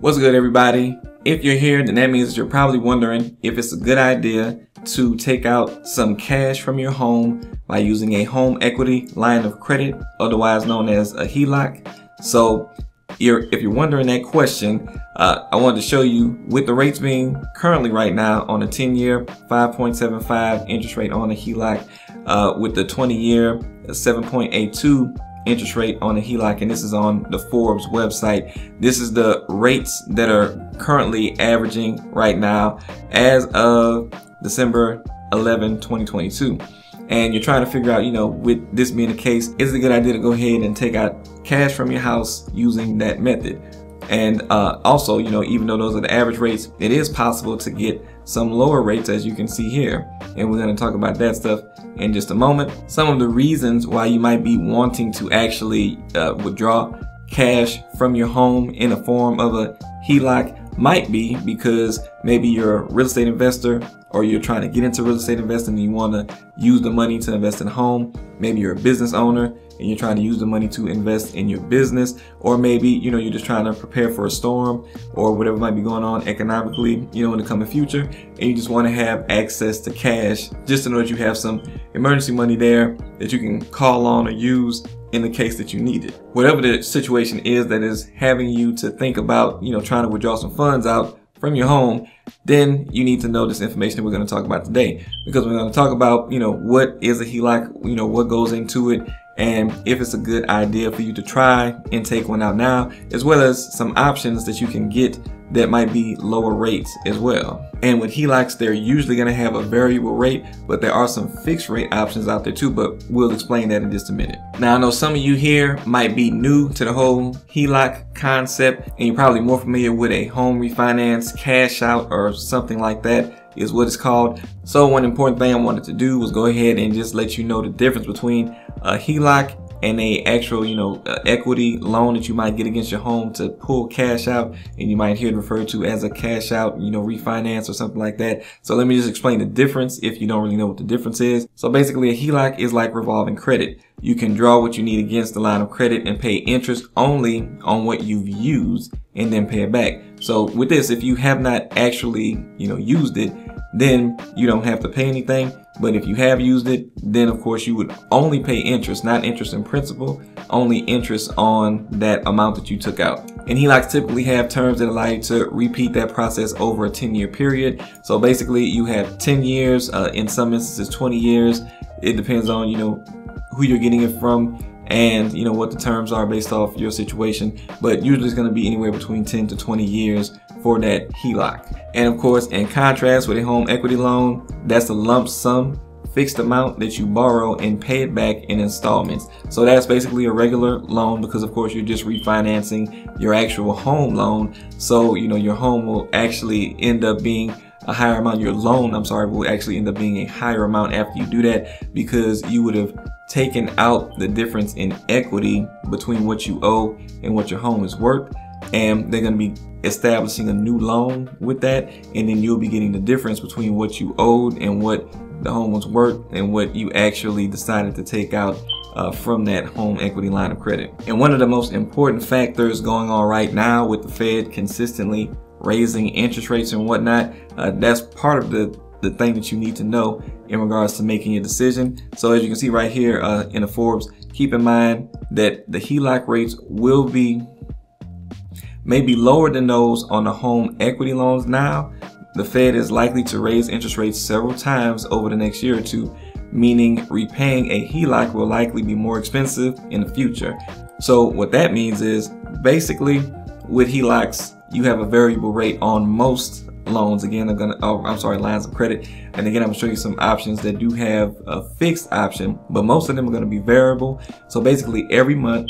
What's good, everybody? If you're here, then that means you're probably wondering if it's a good idea to take out some cash from your home by using a home equity line of credit, otherwise known as a HELOC. So, you're, if you're wondering that question, uh, I wanted to show you with the rates being currently right now on a 10 year 5.75 interest rate on a HELOC, uh, with the 20 year 7.82 interest rate on a HELOC, and this is on the Forbes website. This is the rates that are currently averaging right now as of December 11, 2022. And you're trying to figure out, you know, with this being the case, is it a good idea to go ahead and take out cash from your house using that method? And uh, also, you know, even though those are the average rates, it is possible to get some lower rates as you can see here. And we're going to talk about that stuff in just a moment. Some of the reasons why you might be wanting to actually uh, withdraw cash from your home in a form of a HELOC might be because maybe you're a real estate investor or you're trying to get into real estate investing and you want to use the money to invest in a home. Maybe you're a business owner and you're trying to use the money to invest in your business or maybe you know you're just trying to prepare for a storm or whatever might be going on economically you know in the coming future and you just want to have access to cash just to know that you have some emergency money there that you can call on or use in the case that you need it. Whatever the situation is that is having you to think about you know trying to withdraw some funds out from your home, then you need to know this information that we're going to talk about today. Because we're going to talk about, you know, what is a HELOC, you know, what goes into it, and if it's a good idea for you to try and take one out now, as well as some options that you can get that might be lower rates as well. And with HELOCs, they're usually going to have a variable rate, but there are some fixed rate options out there too, but we'll explain that in just a minute. Now, I know some of you here might be new to the whole HELOC concept, and you're probably more familiar with a home refinance, cash out, or something like that is what it's called. So one important thing I wanted to do was go ahead and just let you know the difference between a HELOC and a actual, you know, uh, equity loan that you might get against your home to pull cash out and you might hear it referred to as a cash out, you know, refinance or something like that. So let me just explain the difference if you don't really know what the difference is. So basically a HELOC is like revolving credit. You can draw what you need against the line of credit and pay interest only on what you've used and then pay it back. So with this, if you have not actually, you know, used it, then you don't have to pay anything. But if you have used it, then of course you would only pay interest, not interest in principal, only interest on that amount that you took out. And HELOCs typically have terms that allow you to repeat that process over a 10 year period. So basically you have 10 years, uh, in some instances 20 years. It depends on, you know, who you're getting it from and you know what the terms are based off your situation but usually it's going to be anywhere between 10 to 20 years for that HELOC. And of course, in contrast with a home equity loan, that's a lump sum fixed amount that you borrow and pay it back in installments. So that's basically a regular loan because of course you're just refinancing your actual home loan. So, you know, your home will actually end up being a higher amount. Your loan, I'm sorry, will actually end up being a higher amount after you do that because you would have taken out the difference in equity between what you owe and what your home is worth and they're going to be establishing a new loan with that and then you'll be getting the difference between what you owed and what the home was worth and what you actually decided to take out uh, from that home equity line of credit. And one of the most important factors going on right now with the Fed consistently raising interest rates and whatnot, uh, that's part of the the thing that you need to know in regards to making a decision. So as you can see right here uh, in the Forbes, keep in mind that the HELOC rates will be may be lower than those on the home equity loans now, the Fed is likely to raise interest rates several times over the next year or two, meaning repaying a HELOC will likely be more expensive in the future. So what that means is basically with HELOCs, you have a variable rate on most loans. Again, I'm gonna, oh, I'm sorry, lines of credit. And again, I'm gonna show you some options that do have a fixed option, but most of them are gonna be variable. So basically every month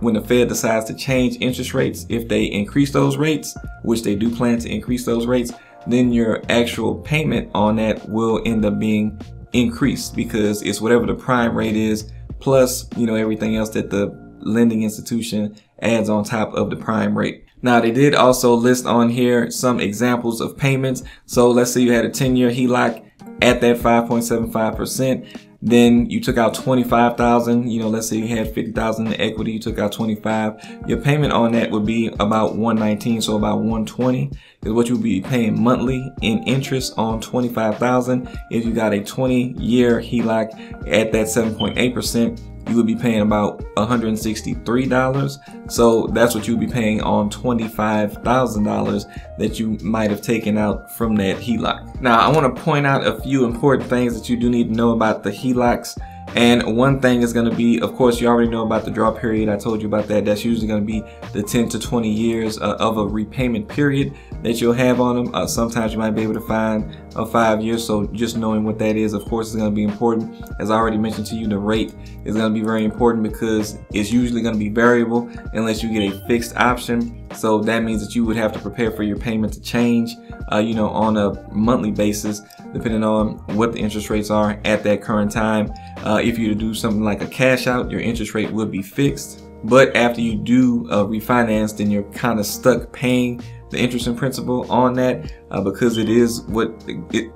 when the Fed decides to change interest rates, if they increase those rates, which they do plan to increase those rates, then your actual payment on that will end up being increased because it's whatever the prime rate is plus, you know, everything else that the lending institution adds on top of the prime rate. Now they did also list on here some examples of payments. So let's say you had a 10 year HELOC at that 5.75% then you took out 25,000, you know, let's say you had 50,000 in equity, you took out 25, your payment on that would be about 119, so about 120 is what you'll be paying monthly in interest on 25,000. If you got a 20 year HELOC at that 7.8%, you would be paying about $163. So that's what you'd be paying on $25,000 that you might have taken out from that HELOC. Now, I want to point out a few important things that you do need to know about the HELOCs. And one thing is going to be, of course, you already know about the draw period. I told you about that. That's usually going to be the 10 to 20 years uh, of a repayment period that you'll have on them. Uh, sometimes you might be able to find a five years. So just knowing what that is, of course, is going to be important. As I already mentioned to you, the rate is going to be very important because it's usually going to be variable unless you get a fixed option. So that means that you would have to prepare for your payment to change, uh, you know, on a monthly basis, depending on what the interest rates are at that current time. Uh, if you to do something like a cash out, your interest rate would be fixed. But after you do uh, refinance, then you're kind of stuck paying the interest and principal on that uh, because it is what it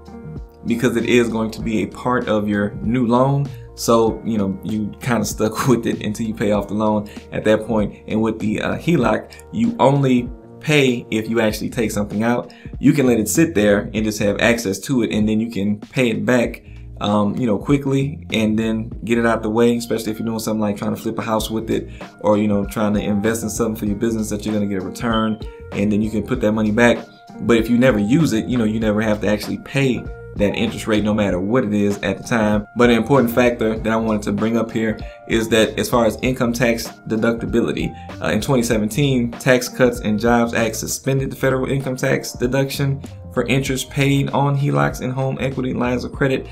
because it is going to be a part of your new loan. So, you know, you kind of stuck with it until you pay off the loan at that point. And with the uh, HELOC, you only pay if you actually take something out. You can let it sit there and just have access to it and then you can pay it back um, you know, quickly and then get it out the way, especially if you're doing something like trying to flip a house with it or, you know, trying to invest in something for your business that you're going to get a return and then you can put that money back. But if you never use it, you know, you never have to actually pay that interest rate no matter what it is at the time. But an important factor that I wanted to bring up here is that as far as income tax deductibility, uh, in 2017, Tax Cuts and Jobs Act suspended the federal income tax deduction for interest paid on HELOCs and home equity lines of credit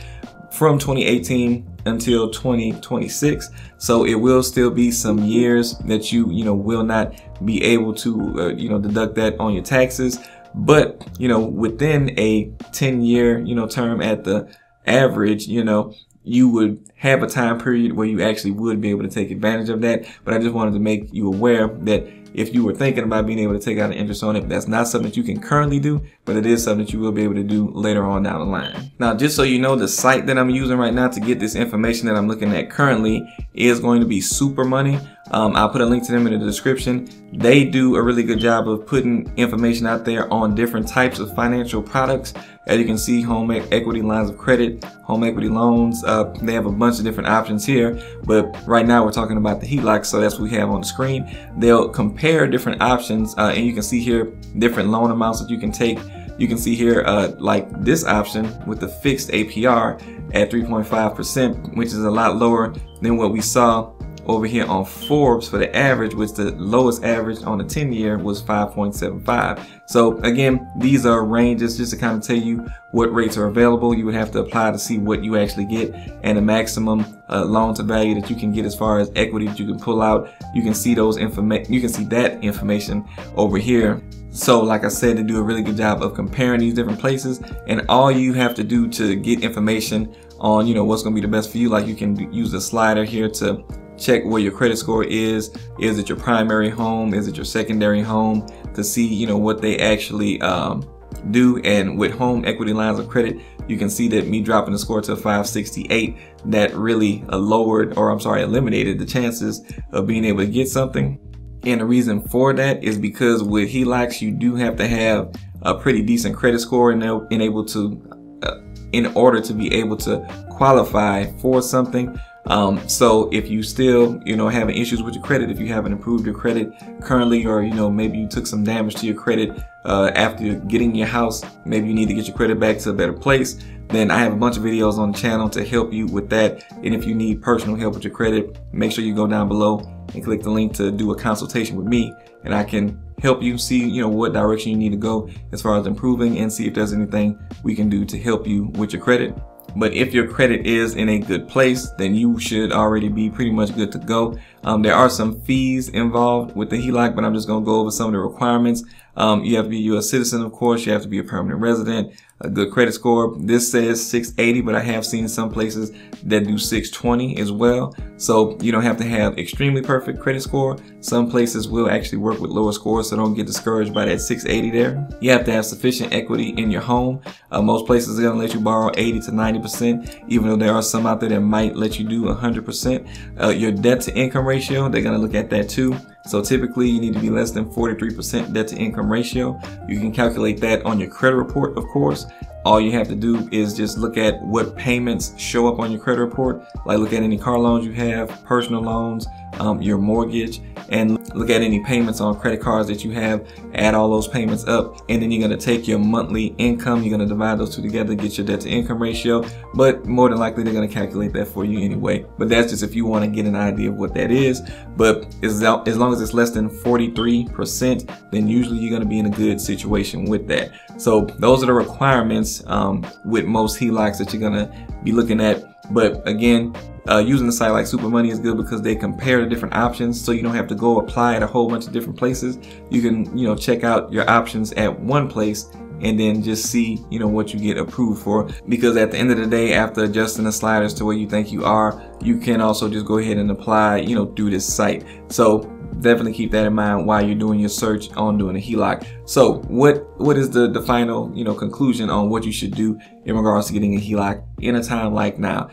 from 2018 until 2026 so it will still be some years that you you know will not be able to uh, you know deduct that on your taxes. But you know within a 10 year you know term at the average you know you would have a time period where you actually would be able to take advantage of that but i just wanted to make you aware that if you were thinking about being able to take out an interest on it, that's not something that you can currently do, but it is something that you will be able to do later on down the line. Now, just so you know, the site that I'm using right now to get this information that I'm looking at currently is going to be Super Money. Um, I'll put a link to them in the description. They do a really good job of putting information out there on different types of financial products. As you can see, home equity lines of credit, home equity loans. Uh, they have a bunch of different options here, but right now we're talking about the HELOC, so that's what we have on the screen. They'll compare different options, uh, and you can see here different loan amounts that you can take. You can see here, uh, like this option with the fixed APR at 3.5%, which is a lot lower than what we saw over here on Forbes for the average, which the lowest average on the 10 year was 5.75. So again, these are ranges just to kind of tell you what rates are available. You would have to apply to see what you actually get and the maximum uh, loan to value that you can get as far as equity that you can pull out. You can see those information. You can see that information over here. So like I said, they do a really good job of comparing these different places and all you have to do to get information on, you know, what's going to be the best for you. Like you can use the slider here to check where your credit score is. Is it your primary home? Is it your secondary home? To see, you know, what they actually um, do. And with home equity lines of credit, you can see that me dropping the score to 568, that really lowered, or I'm sorry, eliminated the chances of being able to get something. And the reason for that is because with HELOCs, you do have to have a pretty decent credit score and able to, uh, in order to be able to qualify for something. Um, so if you still, you know, having issues with your credit, if you haven't improved your credit currently, or, you know, maybe you took some damage to your credit uh, after getting your house, maybe you need to get your credit back to a better place, then I have a bunch of videos on the channel to help you with that. And if you need personal help with your credit, make sure you go down below and click the link to do a consultation with me and I can help you see, you know, what direction you need to go as far as improving and see if there's anything we can do to help you with your credit. But if your credit is in a good place, then you should already be pretty much good to go. Um, there are some fees involved with the HELOC, but I'm just going to go over some of the requirements. Um, you have to be a U.S. citizen, of course. You have to be a permanent resident, a good credit score. This says 680, but I have seen some places that do 620 as well. So you don't have to have extremely perfect credit score. Some places will actually work with lower scores, so don't get discouraged by that 680 there. You have to have sufficient equity in your home. Uh, most places are going to let you borrow 80 to 90%, even though there are some out there that might let you do 100%. Uh, your debt to income ratio, they're going to look at that too. So typically you need to be less than 43% debt to income ratio. You can calculate that on your credit report, of course. All you have to do is just look at what payments show up on your credit report. Like look at any car loans you have, personal loans, um, your mortgage, and look at any payments on credit cards that you have, add all those payments up, and then you're gonna take your monthly income, you're gonna divide those two together, get your debt to income ratio, but more than likely they're gonna calculate that for you anyway. But that's just if you wanna get an idea of what that is. But as, as long as it's less than 43%, then usually you're gonna be in a good situation with that. So those are the requirements um, with most HELOCs that you're gonna be looking at. But again, uh, using a site like Super Money is good because they compare the different options so you don't have to go apply at a whole bunch of different places. You can, you know, check out your options at one place and then just see, you know, what you get approved for. Because at the end of the day, after adjusting the sliders to where you think you are, you can also just go ahead and apply, you know, through this site. So definitely keep that in mind while you're doing your search on doing a HELOC. So what what is the, the final, you know, conclusion on what you should do in regards to getting a HELOC in a time like now?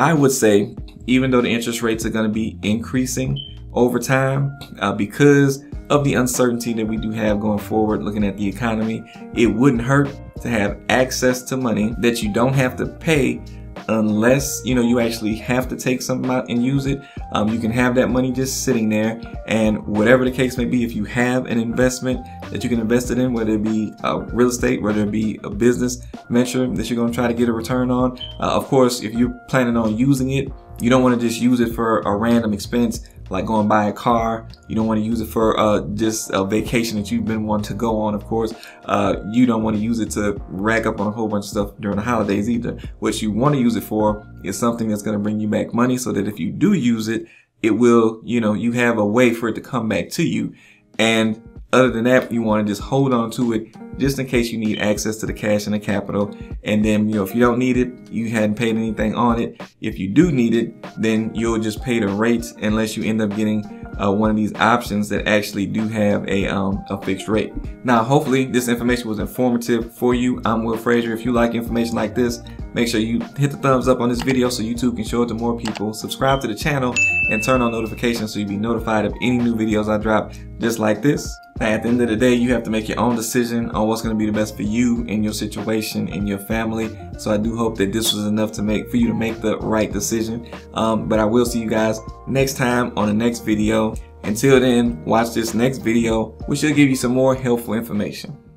I would say, even though the interest rates are going to be increasing over time, uh, because of the uncertainty that we do have going forward, looking at the economy, it wouldn't hurt to have access to money that you don't have to pay unless you know you actually have to take something out and use it um, you can have that money just sitting there. And whatever the case may be if you have an investment that you can invest it in whether it be uh, real estate whether it be a business venture that you're going to try to get a return on uh, of course if you're planning on using it you don't want to just use it for a random expense like going buy a car. You don't want to use it for uh, just a vacation that you've been wanting to go on, of course. Uh, you don't want to use it to rack up on a whole bunch of stuff during the holidays either. What you want to use it for is something that's going to bring you back money so that if you do use it, it will, you know, you have a way for it to come back to you. And other than that, you want to just hold on to it just in case you need access to the cash and the capital. And then, you know, if you don't need it, you hadn't paid anything on it. If you do need it, then you'll just pay the rates unless you end up getting uh, one of these options that actually do have a, um, a fixed rate. Now, hopefully this information was informative for you. I'm Will Frazier. If you like information like this, make sure you hit the thumbs up on this video so YouTube can show it to more people. Subscribe to the channel and turn on notifications so you'll be notified of any new videos I drop just like this. At the end of the day, you have to make your own decision on what's going to be the best for you in your situation in your family. So I do hope that this was enough to make for you to make the right decision. Um, but I will see you guys next time on the next video. Until then, watch this next video, which will give you some more helpful information.